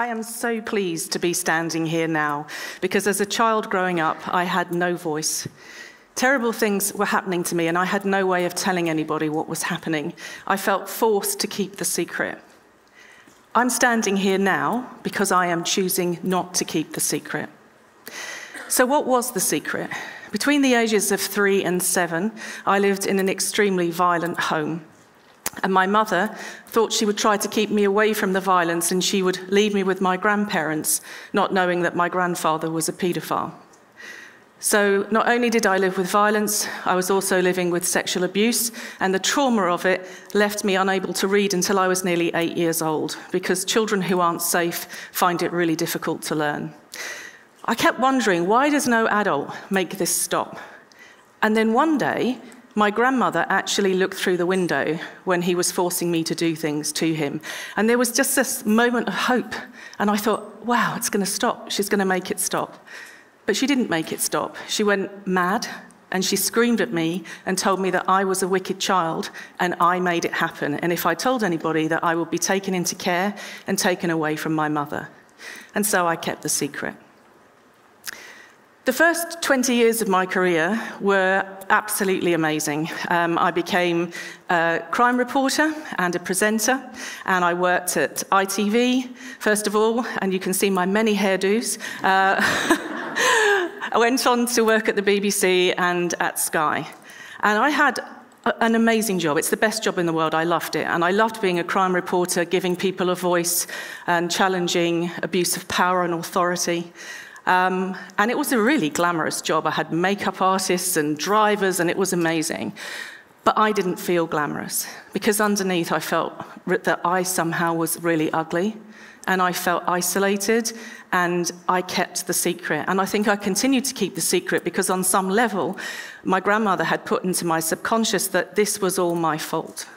I am so pleased to be standing here now because as a child growing up, I had no voice. Terrible things were happening to me, and I had no way of telling anybody what was happening. I felt forced to keep the secret. I'm standing here now because I am choosing not to keep the secret. So, what was the secret? Between the ages of three and seven, I lived in an extremely violent home. And my mother thought she would try to keep me away from the violence and she would leave me with my grandparents, not knowing that my grandfather was a paedophile. So, not only did I live with violence, I was also living with sexual abuse, and the trauma of it left me unable to read until I was nearly eight years old, because children who aren't safe find it really difficult to learn. I kept wondering, why does no adult make this stop? And then one day, my grandmother actually looked through the window when he was forcing me to do things to him. And there was just this moment of hope. And I thought, wow, it's going to stop. She's going to make it stop. But she didn't make it stop. She went mad and she screamed at me and told me that I was a wicked child and I made it happen. And if I told anybody that I would be taken into care and taken away from my mother. And so I kept the secret. The first 20 years of my career were absolutely amazing. Um, I became a crime reporter and a presenter, and I worked at ITV, first of all, and you can see my many hairdos. Uh, I went on to work at the BBC and at Sky. And I had an amazing job. It's the best job in the world. I loved it. And I loved being a crime reporter, giving people a voice and challenging abuse of power and authority. Um, and it was a really glamorous job. I had makeup artists and drivers, and it was amazing. But I didn't feel glamorous because underneath I felt that I somehow was really ugly and I felt isolated and I kept the secret. And I think I continued to keep the secret because, on some level, my grandmother had put into my subconscious that this was all my fault.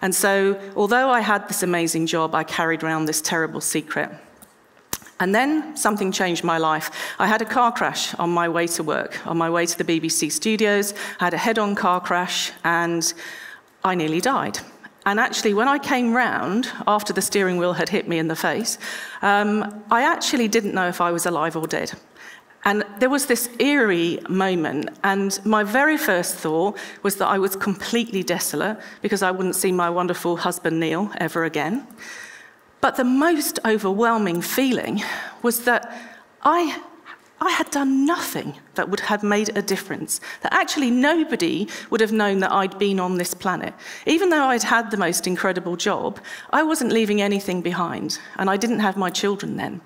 And so, although I had this amazing job, I carried around this terrible secret. And then something changed my life. I had a car crash on my way to work, on my way to the BBC studios. I had a head on car crash and I nearly died. And actually, when I came round after the steering wheel had hit me in the face, um, I actually didn't know if I was alive or dead. And there was this eerie moment, and my very first thought was that I was completely desolate because I wouldn't see my wonderful husband Neil ever again. But the most overwhelming feeling was that I, I had done nothing that would have made a difference. That actually nobody would have known that I'd been on this planet. Even though I'd had the most incredible job, I wasn't leaving anything behind, and I didn't have my children then.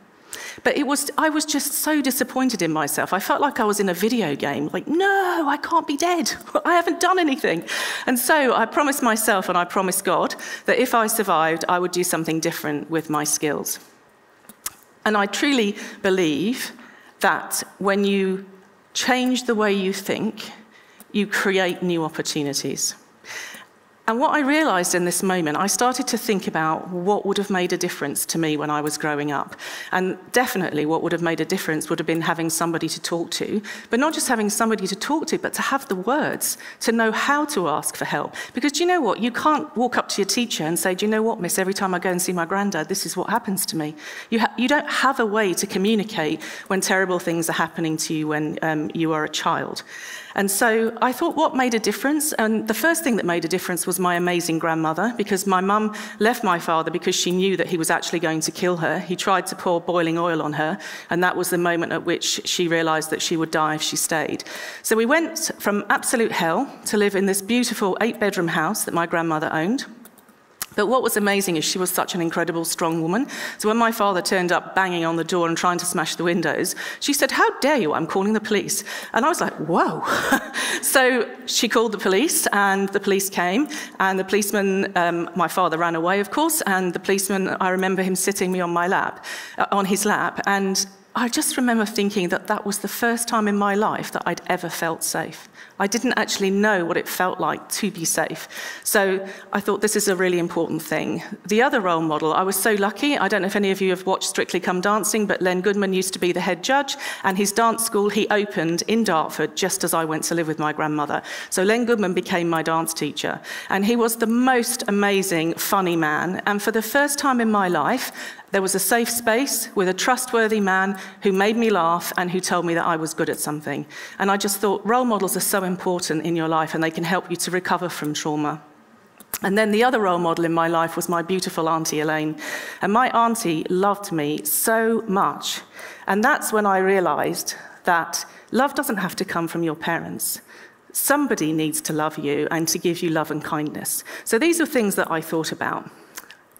But it was, I was just so disappointed in myself. I felt like I was in a video game. Like, no, I can't be dead. I haven't done anything. And so I promised myself and I promised God that if I survived, I would do something different with my skills. And I truly believe that when you change the way you think, you create new opportunities. And what I realized in this moment, I started to think about what would have made a difference to me when I was growing up. And definitely, what would have made a difference would have been having somebody to talk to, but not just having somebody to talk to, but to have the words, to know how to ask for help. Because do you know what? You can't walk up to your teacher and say, Do you know what, miss? Every time I go and see my granddad, this is what happens to me. You, you don't have a way to communicate when terrible things are happening to you when um, you are a child. And so I thought, what made a difference? And the first thing that made a difference was my amazing grandmother, because my mum left my father because she knew that he was actually going to kill her. He tried to pour boiling oil on her, and that was the moment at which she realized that she would die if she stayed. So we went from absolute hell to live in this beautiful eight bedroom house that my grandmother owned. But what was amazing is she was such an incredible, strong woman. So when my father turned up banging on the door and trying to smash the windows, she said, How dare you? I'm calling the police. And I was like, Whoa. so she called the police, and the police came. And the policeman, um, my father ran away, of course. And the policeman, I remember him sitting me on my lap, uh, on his lap. And I just remember thinking that that was the first time in my life that I'd ever felt safe. I didn't actually know what it felt like to be safe. So I thought this is a really important thing. The other role model, I was so lucky. I don't know if any of you have watched Strictly Come Dancing, but Len Goodman used to be the head judge, and his dance school he opened in Dartford just as I went to live with my grandmother. So Len Goodman became my dance teacher, and he was the most amazing, funny man. And for the first time in my life, There was a safe space with a trustworthy man who made me laugh and who told me that I was good at something. And I just thought role models are so important in your life and they can help you to recover from trauma. And then the other role model in my life was my beautiful Auntie Elaine. And my auntie loved me so much. And that's when I realized that love doesn't have to come from your parents. Somebody needs to love you and to give you love and kindness. So these are things that I thought about.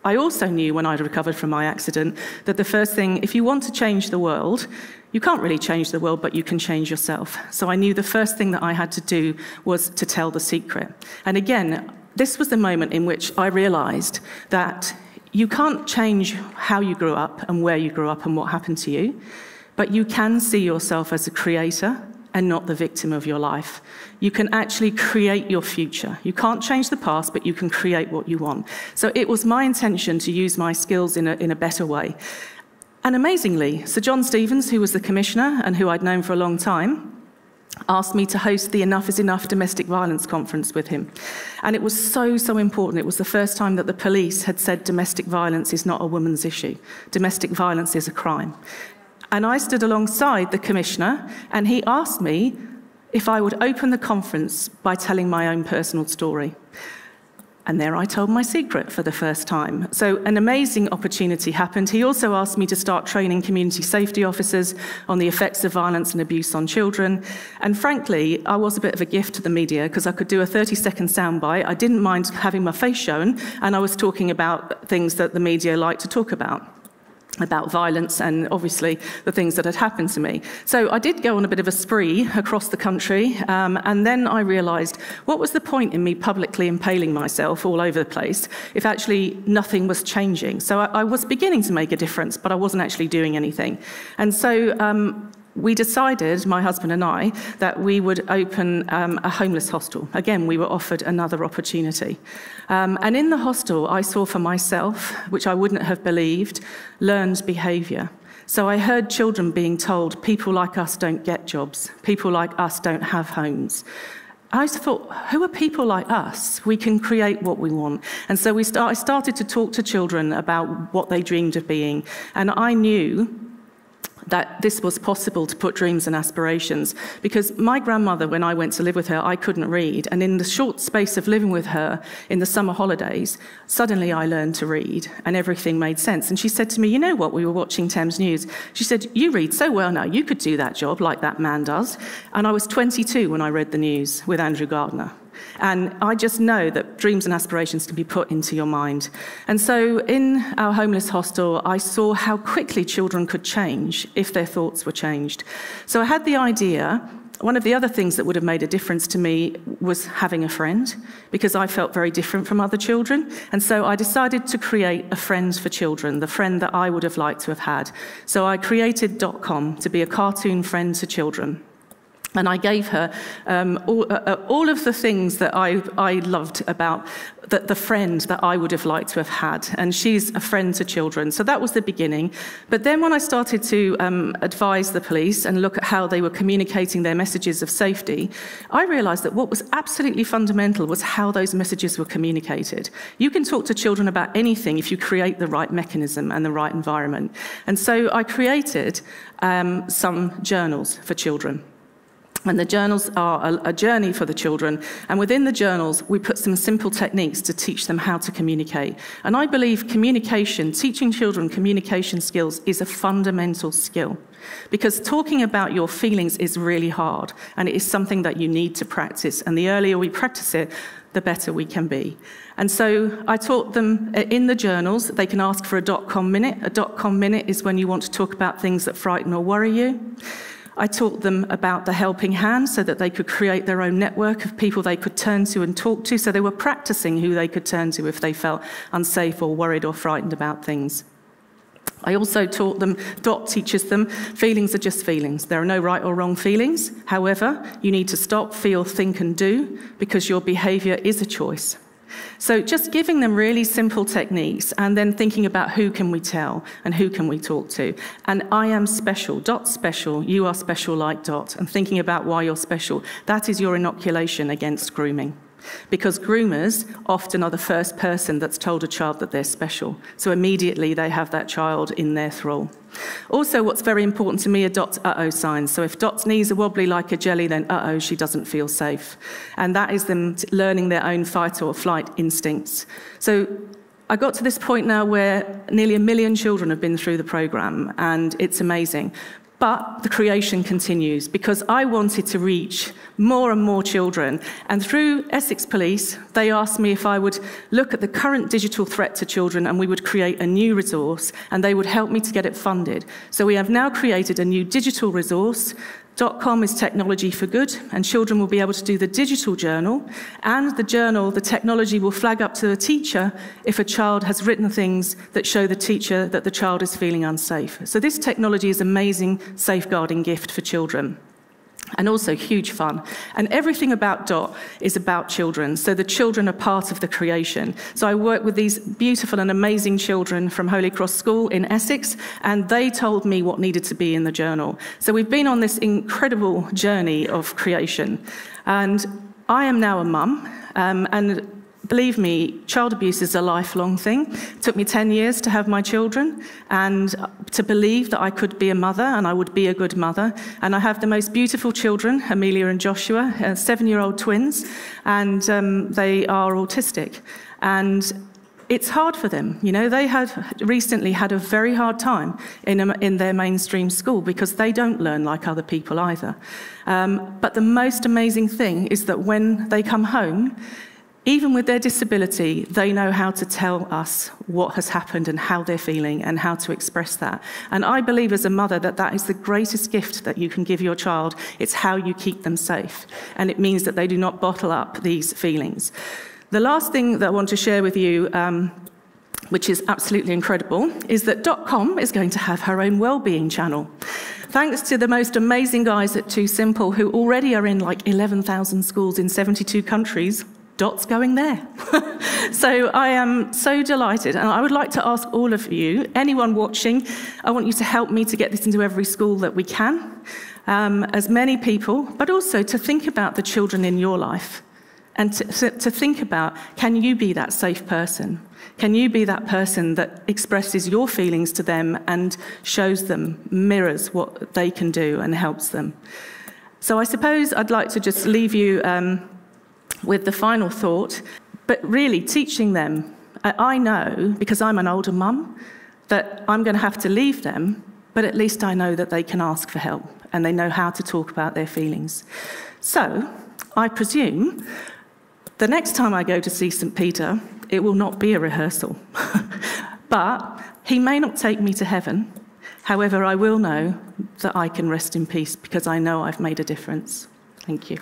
I also knew when I'd recovered from my accident that the first thing, if you want to change the world, you can't really change the world, but you can change yourself. So I knew the first thing that I had to do was to tell the secret. And again, this was the moment in which I realized that you can't change how you grew up and where you grew up and what happened to you, but you can see yourself as a creator and not the victim of your life. You can actually create your future. You can't change the past, but you can create what you want. So it was my intention to use my skills in a, in a better way. And amazingly, Sir John Stevens, who was the commissioner and who I'd known for a long time, asked me to host the Enough is Enough domestic violence conference with him. And it was so, so important. It was the first time that the police had said domestic violence is not a woman's issue, domestic violence is a crime. And I stood alongside the commissioner, and he asked me if I would open the conference by telling my own personal story. And there I told my secret for the first time. So, an amazing opportunity happened. He also asked me to start training community safety officers on the effects of violence and abuse on children. And frankly, I was a bit of a gift to the media because I could do a 30 second soundbite. I didn't mind having my face shown, and I was talking about things that the media like to talk about about violence and obviously the things that had happened to me. So I did go on a bit of a spree across the country, um, and then I realised what was the point in me publicly impaling myself all over the place if actually nothing was changing? So I, I was beginning to make a difference, but I wasn't actually doing anything. And so um, we decided, my husband and I, that we would open um, a homeless hostel. Again, we were offered another opportunity. Um, and in the hostel, I saw for myself, which I wouldn't have believed, learned behaviour. So I heard children being told, people like us don't get jobs, people like us don't have homes. I thought, who are people like us? We can create what we want. And so we start, I started to talk to children about what they dreamed of being. And I knew that this was possible to put dreams and aspirations. Because my grandmother, when I went to live with her, I couldn't read. And in the short space of living with her in the summer holidays, suddenly I learned to read and everything made sense. And she said to me, You know what? We were watching Thames News. She said, You read so well now, you could do that job like that man does. And I was 22 when I read the news with Andrew Gardner. And I just know that dreams and aspirations can be put into your mind. And so in our homeless hostel, I saw how quickly children could change if their thoughts were changed. So I had the idea. One of the other things that would have made a difference to me was having a friend, because I felt very different from other children. And so I decided to create a friend for children, the friend that I would have liked to have had. So I created Dot Com to be a cartoon friend to children. And I gave her um, all, uh, uh, all, of the things that I, I loved about the, the, friend that I would have liked to have had. And she's a friend to children. So that was the beginning. But then when I started to um, advise the police and look at how they were communicating their messages of safety, I realized that what was absolutely fundamental was how those messages were communicated. You can talk to children about anything if you create the right mechanism and the right environment. And so I created um, some journals for children. And the journals are a, a, journey for the children. And within the journals, we put some simple techniques to teach them how to communicate. And I believe communication, teaching children communication skills, is a fundamental skill. Because talking about your feelings is really hard, and it is something that you need to practice. And the earlier we practice it, the better we can be. And so I taught them uh, in the journals, they can ask for a dot com minute. A dot com minute is when you want to talk about things that frighten or worry you. I taught them about the helping hand so that they could create their own network of people they could turn to and talk to. So they were practicing who they could turn to if they felt unsafe or worried or frightened about things. I also taught them, Dot teaches them, feelings are just feelings. There are no right or wrong feelings. However, you need to stop, feel, think, and do because your behavior is a choice. So just giving them really simple techniques and then thinking about who can we tell and who can we talk to. And I am special, dot special, you are special like dot, and thinking about why you're special. That is your inoculation against grooming. Because groomers often are the first person that's told a child that they're special. So immediately they have that child in their thrall. Also, what's very important to me are Dot's uh oh signs. So if Dot's knees are wobbly like a jelly, then uh oh, she doesn't feel safe. And that is them learning their own fight or flight instincts. So I got to this point now where nearly a million children have been through the program, and it's amazing. But the creation continues because I wanted to reach more and more children. And through Essex Police, they asked me if I would look at the current digital threat to children and we would create a new resource and they would help me to get it funded. So we have now created a new digital resource Dot Com is technology for good, and children will be able to do the digital journal. And the journal, the technology will flag up to the teacher if a child has written things that show the teacher that the child is feeling unsafe. So this technology is amazing safeguarding gift for children and also huge fun. And everything about Dot is about children, so the children are part of the creation. So I work with these beautiful and amazing children from Holy Cross School in Essex, and they told me what needed to be in the journal. So we've been on this incredible journey of creation. And I am now a mum, um, and Believe me, child abuse is a lifelong thing. It took me 10 years to have my children and to believe that I could be a mother and I would be a good mother. And I have the most beautiful children, Amelia and Joshua, uh, seven year old twins, and um, they are autistic. And it's hard for them. You know, they had recently had a very hard time in, a, in their mainstream school because they don't learn like other people either. Um, but the most amazing thing is that when they come home, even with their disability, they know how to tell us what has happened and how they're feeling and how to express that. And I believe as a mother that that is the greatest gift that you can give your child. It's how you keep them safe. And it means that they do not bottle up these feelings. The last thing that I want to share with you, um, which is absolutely incredible, is that Dot Com is going to have her own well-being channel. Thanks to the most amazing guys at 2Simple, who already are in like 11,000 schools in 72 countries, Dot's going there. so I am so delighted. And I would like to ask all of you, anyone watching, I want you to help me to get this into every school that we can, um, as many people, but also to think about the children in your life and to, to think about can you be that safe person? Can you be that person that expresses your feelings to them and shows them, mirrors what they can do and helps them? So I suppose I'd like to just leave you. Um, with the final thought, but really teaching them. I know, because I'm an older mum, that I'm going to have to leave them, but at least I know that they can ask for help and they know how to talk about their feelings. So, I presume the next time I go to see St. Peter, it will not be a rehearsal. but he may not take me to heaven. However, I will know that I can rest in peace because I know I've made a difference. Thank you.